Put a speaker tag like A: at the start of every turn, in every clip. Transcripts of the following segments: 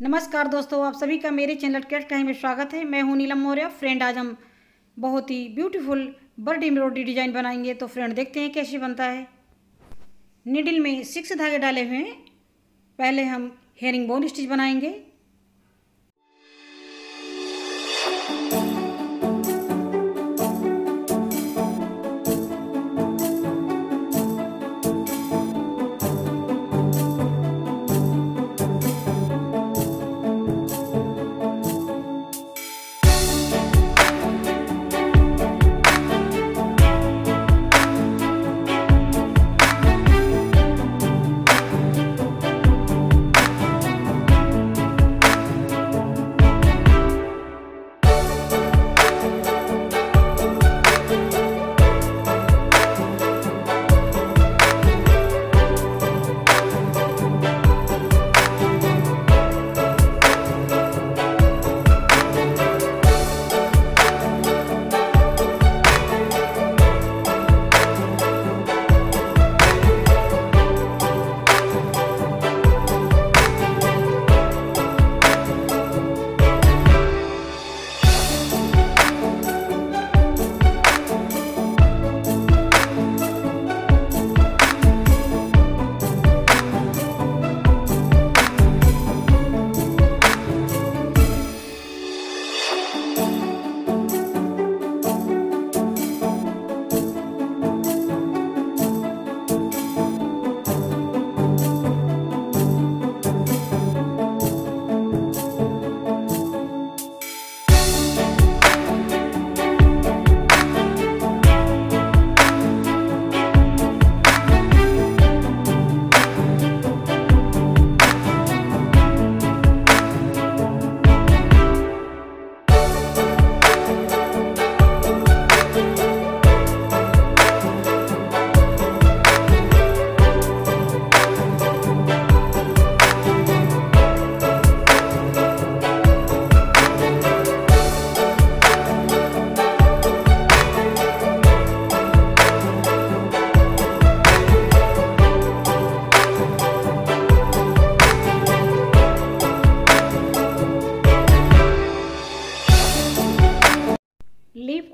A: नमस्कार दोस्तों, आप सभी का मेरे चैनल कैट टाइम में स्वागत है। मैं हूँ नीलम मौर्य। फ्रेंड, आज हम बहुत ही ब्यूटीफुल बर्ड एम्ब्रॉयडरी डिज़ाइन बनाएँगे। तो फ्रेंड, देखते हैं कैसे बनता है। निडिल में सिक्स धागे डाले हुए हैं। पहले हम हेयरिंग बोन स्टिच बनाएँगे।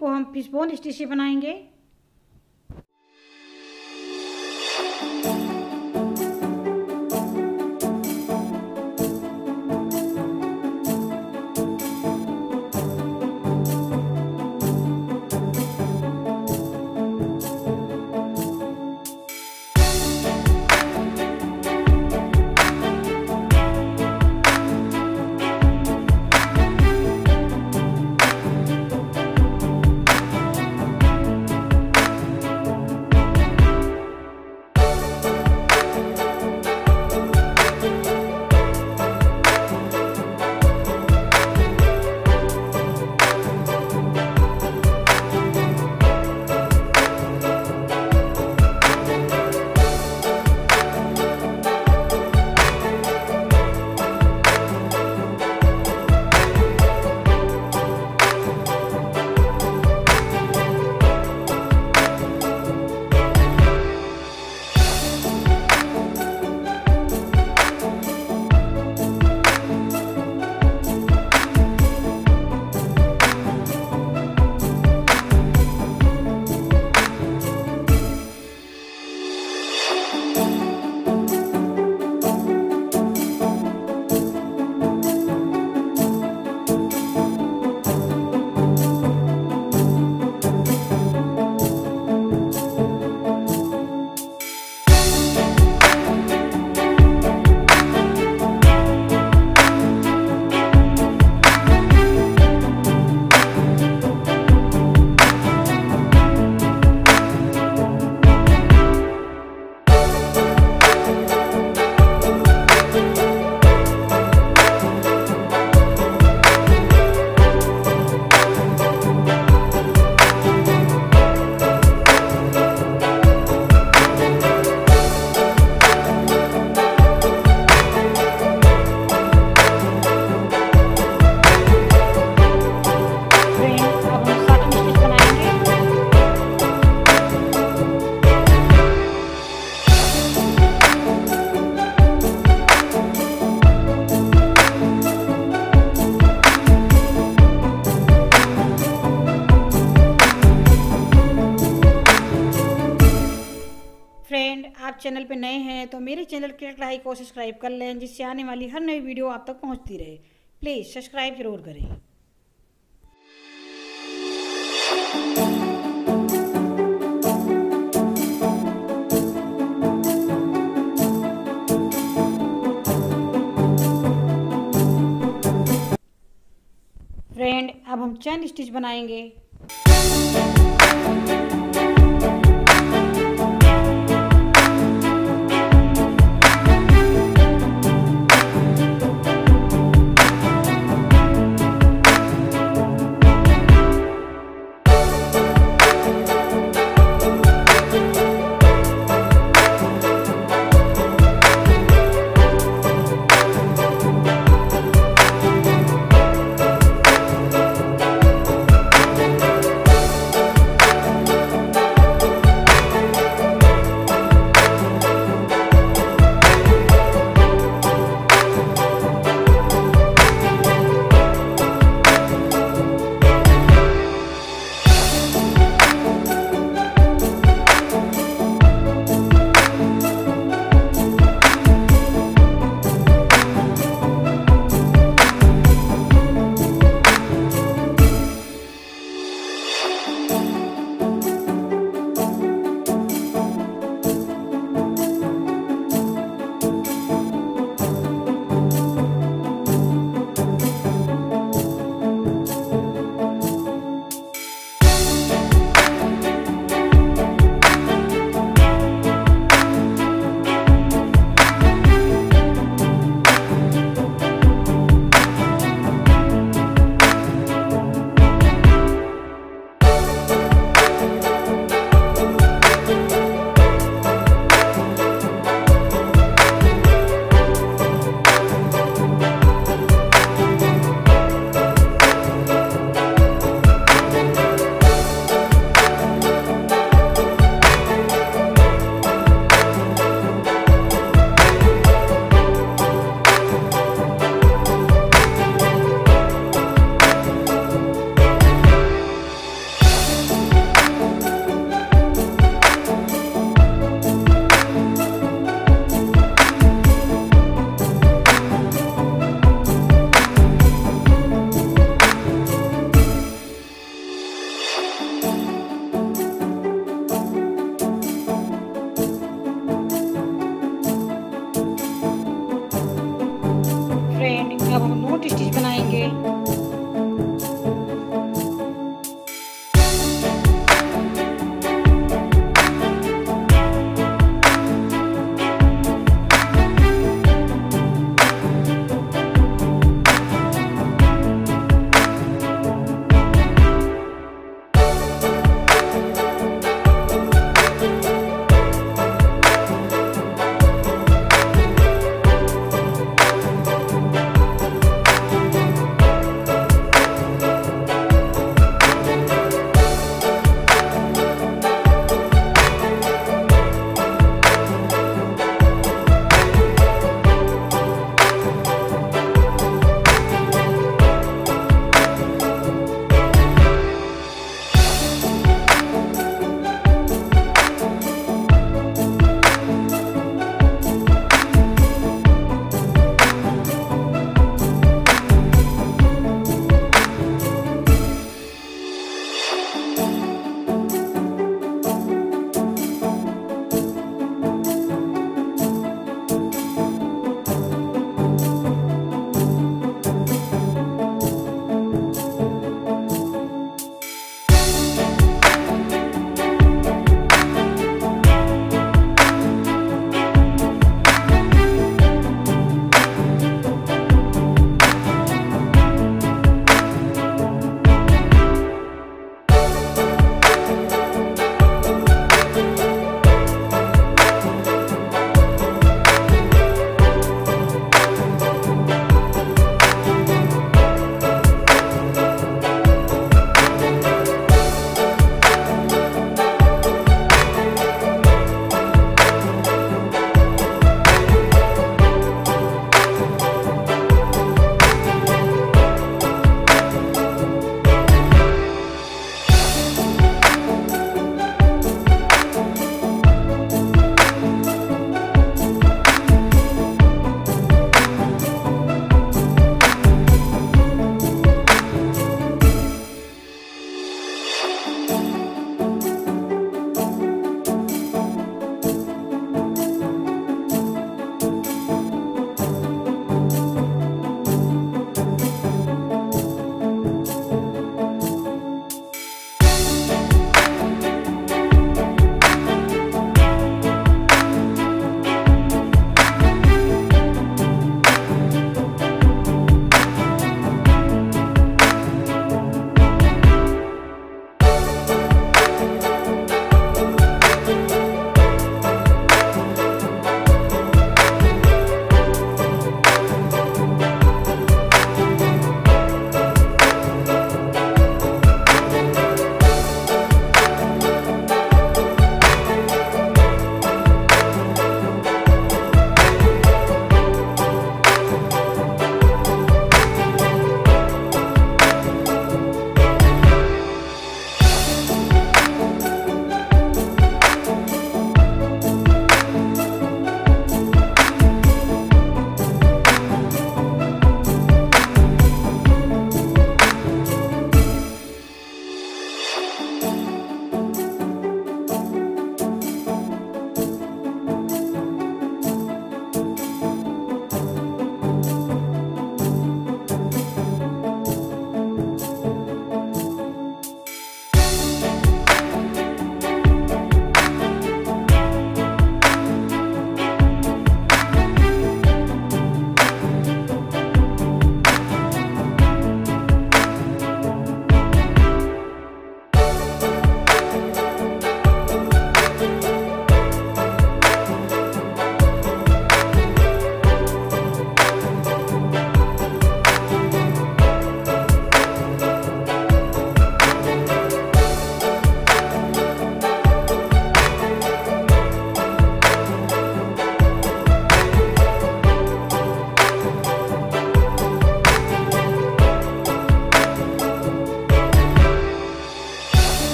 A: को हम फिशबोन स्टिच बनाएँगे। नए हैं तो मेरे चैनल के कढ़ाई को सब्सक्राइब कर लें, जिससे आने वाली हर नई वीडियो आप तक पहुँचती रहे। प्लीज़ सब्सक्राइब ज़रूर करें। फ्रेंड, अब हम चैन स्टिच बनाएँगे।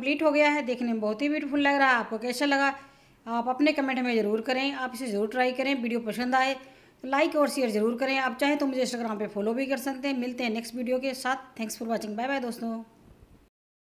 A: कंप्लीट हो गया है। देखने में बहुत ही ब्यूटीफुल लग रहा है। आपको कैसा लगा? आप अपने कमेंट में ज़रूर करें। आप इसे ज़रूर ट्राई करें। वीडियो पसंद आए तो लाइक और शेयर ज़रूर करें। आप चाहें तो मुझे इंस्टाग्राम पे फॉलो भी कर सकते हैं। मिलते हैं नेक्स्ट वीडियो के साथ। Thanks for watching bye bye दोस्तों।